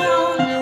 around.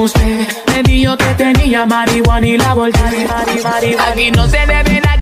Me yo que tenía marihuana y la volteé. Aquí no se bebe nada.